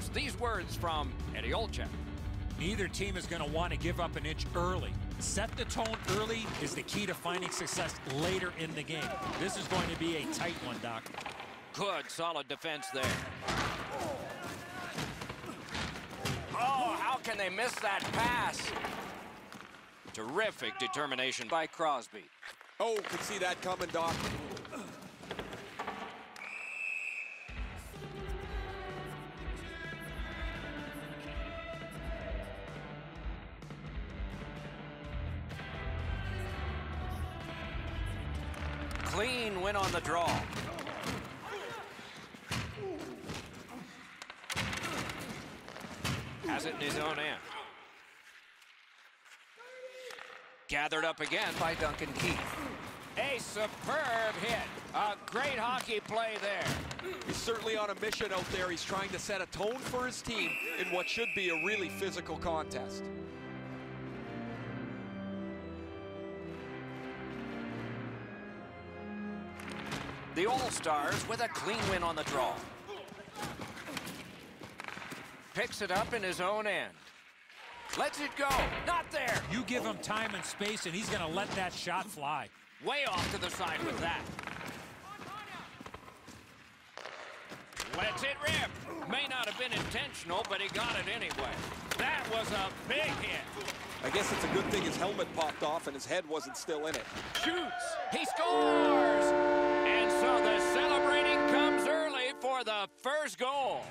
First, these words from Eddie Olczyk. Neither team is going to want to give up an inch early. Set the tone early is the key to finding success later in the game. This is going to be a tight one, Doc. Good, solid defense there. Oh, how can they miss that pass? Terrific determination by Crosby. Oh, could see that coming, Doc. Win on the draw. Has it in his own end. Gathered up again by Duncan Keith. A superb hit. A great hockey play there. He's certainly on a mission out there. He's trying to set a tone for his team in what should be a really physical contest. The All-Stars with a clean win on the draw. Picks it up in his own end. Lets it go. Not there. You give him time and space, and he's going to let that shot fly. Way off to the side with that. Lets it rip. May not have been intentional, but he got it anyway. That was a big hit. I guess it's a good thing his helmet popped off and his head wasn't still in it. Shoots. He scores. For the first goal.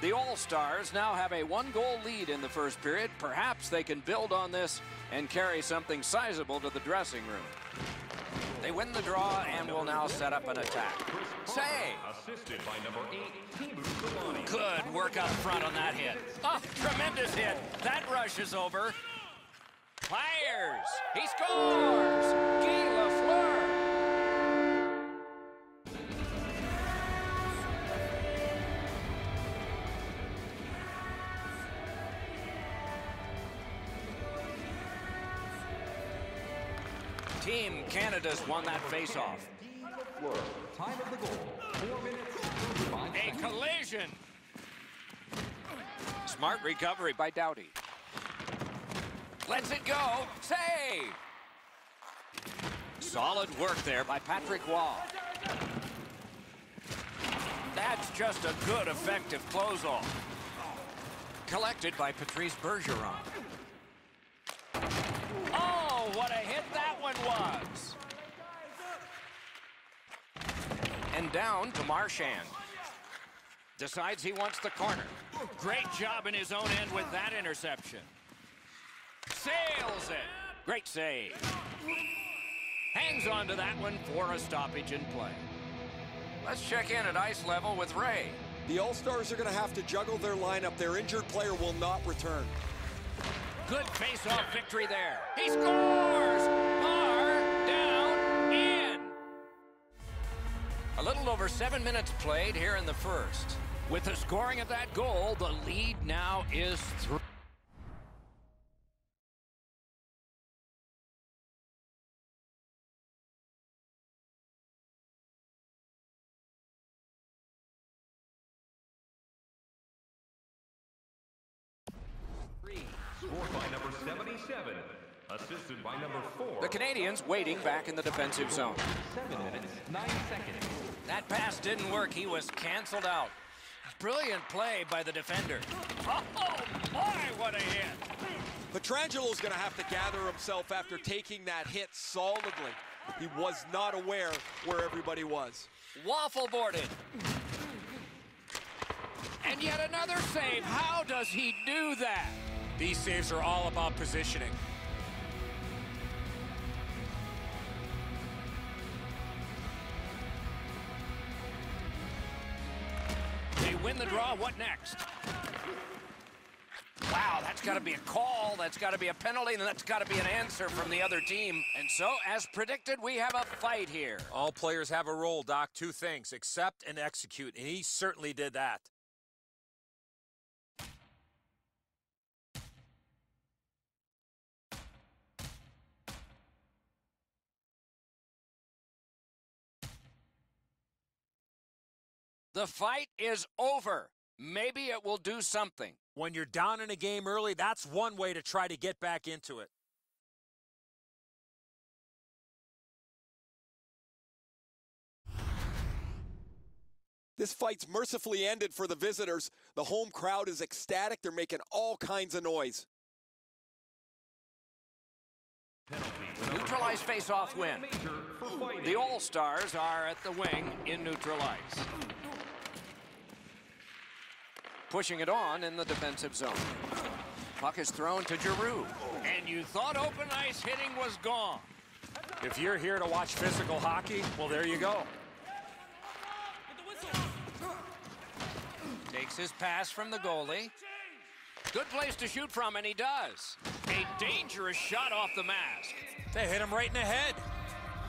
The All-Stars now have a one-goal lead in the first period. Perhaps they can build on this and carry something sizable to the dressing room. They win the draw and will now set up an attack. Say! Assisted by number eight, Good work up front on that hit. Oh, tremendous hit. That rush is over. Fires. He scores. Team Canada's won that faceoff. Time of the goal, four minutes, 35 A collision. Smart recovery by Doughty. Lets it go. Save. Solid work there by Patrick Wall. That's just a good, effective close-off. Collected by Patrice Bergeron. Oh, what a hit that one was. And down to Marchand. Decides he wants the corner. Great job in his own end with that interception. Sails it. Great save. Hangs on to that one for a stoppage in play. Let's check in at ice level with Ray. The All-Stars are going to have to juggle their lineup. Their injured player will not return. Good face-off victory there. He scores! Little over seven minutes played here in the first. With the scoring of that goal, the lead now is three. Scored by number 77. Assisted by number four. The Canadians waiting back in the defensive zone. Seven minutes, nine seconds. That pass didn't work. He was canceled out. Brilliant play by the defender. Oh, my, what a hit. Pietrangelo's going to have to gather himself after taking that hit solidly. He was not aware where everybody was. Waffle boarded. And yet another save. How does he do that? These saves are all about positioning. The draw. What next? Wow, that's got to be a call. That's got to be a penalty, and that's got to be an answer from the other team. And so, as predicted, we have a fight here. All players have a role, Doc. Two things accept and execute, and he certainly did that. The fight is over. Maybe it will do something. When you're down in a game early, that's one way to try to get back into it. This fight's mercifully ended for the visitors. The home crowd is ecstatic. They're making all kinds of noise. Neutralized face-off win. The All-Stars are at the wing in neutral ice. Pushing it on in the defensive zone. Puck is thrown to Giroux. And you thought open ice hitting was gone. If you're here to watch physical hockey, well, there you go. Takes his pass from the goalie. Good place to shoot from, and he does. A dangerous shot off the mask. They hit him right in the head.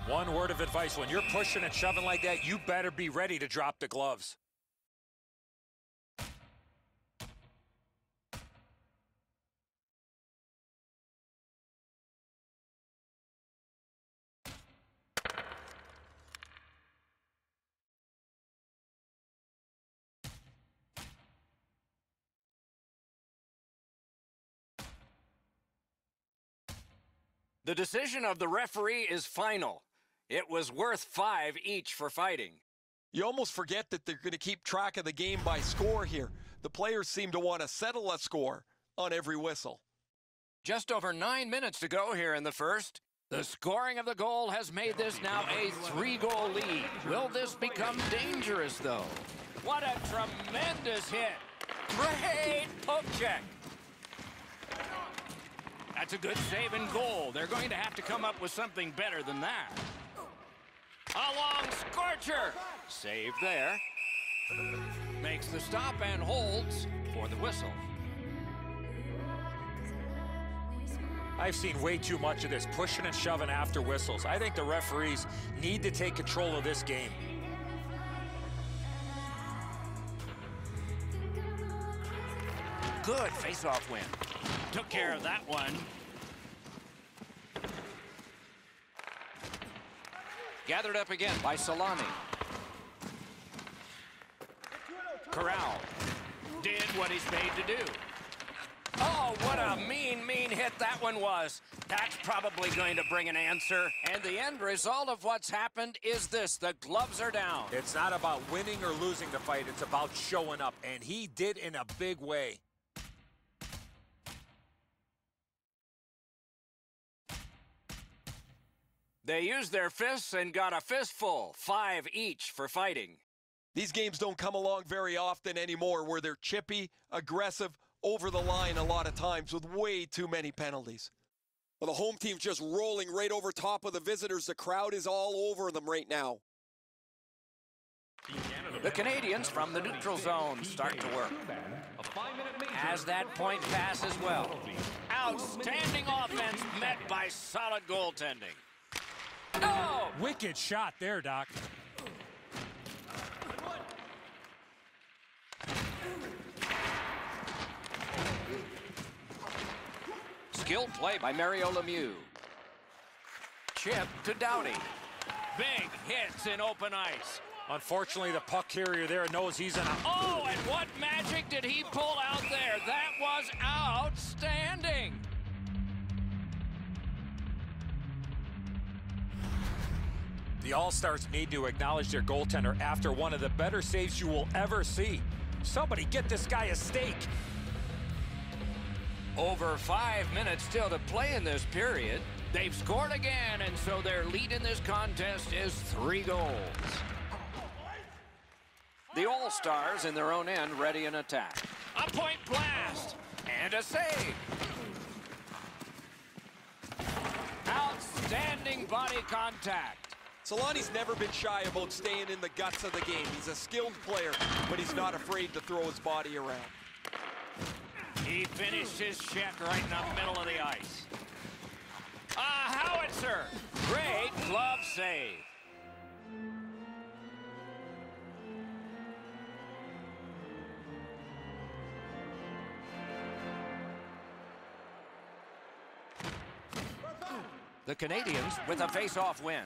One word of advice, when you're pushing and shoving like that, you better be ready to drop the gloves. The decision of the referee is final. It was worth five each for fighting. You almost forget that they're going to keep track of the game by score here. The players seem to want to settle a score on every whistle. Just over nine minutes to go here in the first. The scoring of the goal has made this now a three-goal lead. Will this become dangerous, though? What a tremendous hit. Great poke check. That's a good save and goal. They're going to have to come up with something better than that. A long scorcher. Save there. Makes the stop and holds for the whistle. I've seen way too much of this pushing and shoving after whistles. I think the referees need to take control of this game. Good face-off win. Took care of that one. Gathered up again by Selanne. Corral did what he's paid to do. Oh, what a mean, mean hit that one was. That's probably going to bring an answer. And the end result of what's happened is this. The gloves are down. It's not about winning or losing the fight. It's about showing up, and he did in a big way. They used their fists and got a fistful, five each for fighting. These games don't come along very often anymore where they're chippy, aggressive, over the line a lot of times with way too many penalties. Well, the home team's just rolling right over top of the visitors. The crowd is all over them right now. The Canadians from the neutral zone start to work. As that point pass as well. Outstanding offense met by solid goaltending. Oh! Wicked shot there, Doc. Skilled play by Mario Lemieux. Chip to Doughty. Big hits in open ice. Unfortunately, the puck carrier there knows he's in a... Oh, and what magic did he pull out there? That was outstanding. The All-Stars need to acknowledge their goaltender after one of the better saves you will ever see. Somebody get this guy a steak. Over five minutes still to play in this period. They've scored again, and so their lead in this contest is three goals. The All-Stars in their own end ready in attack. A point blast and a save. Outstanding body contact. Selanne's never been shy about staying in the guts of the game. He's a skilled player, but he's not afraid to throw his body around. He finished his check right in the middle of the ice. Ah, a howitzer. Great glove save. The Canadians with a face-off win.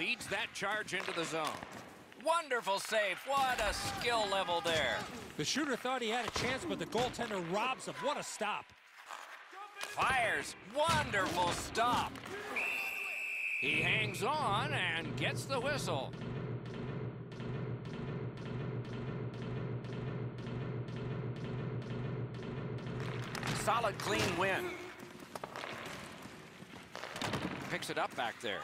Leads that charge into the zone. Wonderful save. What a skill level there. The shooter thought he had a chance, but the goaltender robs him. What a stop. Fires. Wonderful stop. He hangs on and gets the whistle. Solid, clean win. Picks it up back there.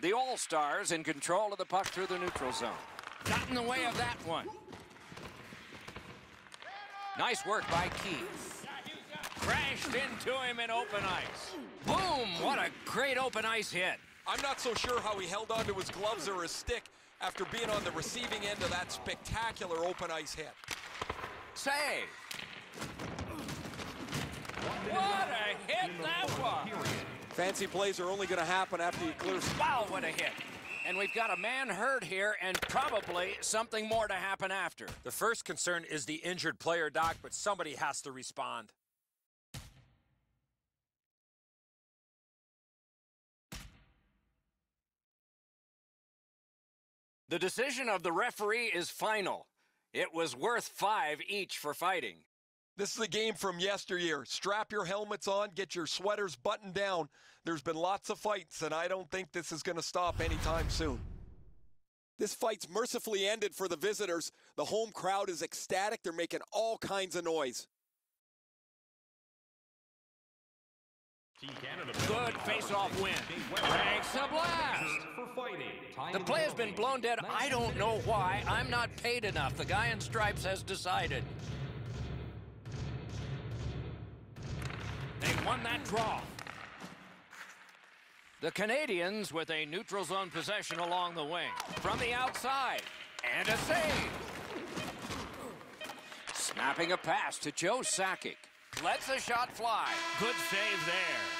The All-Stars in control of the puck through the neutral zone. Got in the way of that one. Nice work by Keith. Crashed into him in open ice. Boom! What a great open ice hit. I'm not so sure how he held onto his gloves or his stick after being on the receiving end of that spectacular open ice hit. Save. What a hit that was. Fancy plays are only going to happen after you clear. Wow, what a hit. And we've got a man hurt here and probably something more to happen after. The first concern is the injured player, Doc, but somebody has to respond. The decision of the referee is final. It was worth five each for fighting. This is a game from yesteryear. Strap your helmets on, get your sweaters buttoned down. There's been lots of fights, and I don't think this is going to stop anytime soon. This fight's mercifully ended for the visitors. The home crowd is ecstatic. They're making all kinds of noise. Good face-off win. Breaks a blast. For fighting. Time The of play has been blown dead. I don't know why. I'm not paid enough. The guy in stripes has decided. They won that draw. The Canadians with a neutral zone possession along the wing. From the outside. And a save. Snapping a pass to Joe Sakic. Lets the shot fly. Good save there.